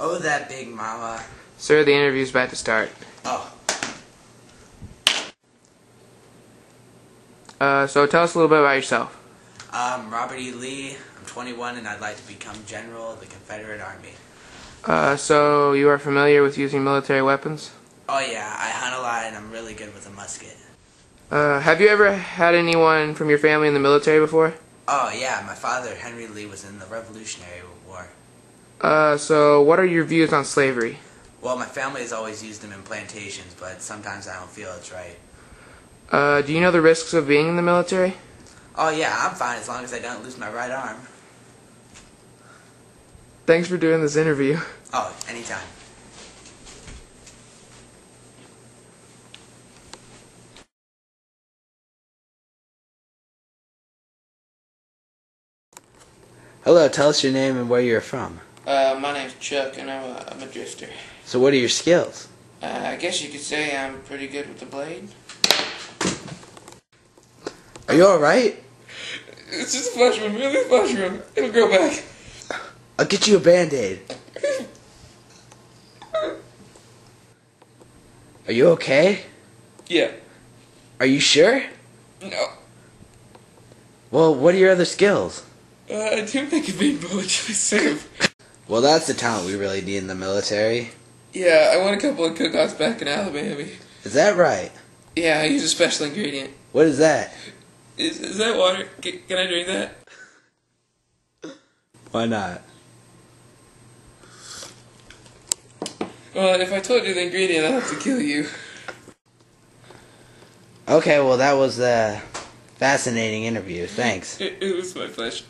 Oh, that big mama. Sir, the interview's about to start. Oh, Uh, so tell us a little bit about yourself. I'm Robert E. Lee. I'm 21 and I'd like to become General of the Confederate Army. Uh, so you are familiar with using military weapons? Oh, yeah, I hunt a lot and I'm really good with a musket. Uh, have you ever had anyone from your family in the military before? Oh, yeah, my father, Henry Lee, was in the Revolutionary War. Uh, so what are your views on slavery? Well, my family has always used them in plantations, but sometimes I don't feel it's right. Uh, do you know the risks of being in the military? Oh, yeah, I'm fine as long as I don't lose my right arm. Thanks for doing this interview. Oh, anytime. Hello, tell us your name and where you're from. Uh, my name's Chuck, and I'm a, I'm a drifter. So, what are your skills? Uh, I guess you could say I'm pretty good with the blade. Are you alright? It's just a flesh wound, really flesh wound. It'll grow back. I'll get you a band aid. Are you okay? Yeah. Are you sure? No. Well, what are your other skills? Uh, I do make a big bullet myself. Well, that's the talent we really need in the military. Yeah, I won a couple of cook-offs back in Alabama. Is that right? Yeah, I use a special ingredient. What is that? Is, is that water? Can, can I drink that? Why not? Well, if I told you the ingredient, I'd have to kill you. Okay, well, that was a fascinating interview. Thanks. It, it was my pleasure.